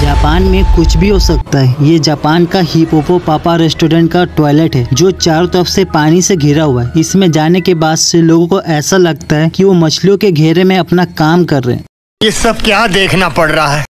Japan में कुछ भी हो सकता है। ये जापान का हिपोपो पापा रेस्टोरेंट का टॉयलेट है, जो चारों तरफ़ से पानी से घिरा हुआ है। इसमें जाने के बाद से लोगों को ऐसा लगता है कि वो मछलियों के घेरे में अपना काम कर रहे हैं। ये सब क्या देखना पड़ रहा है?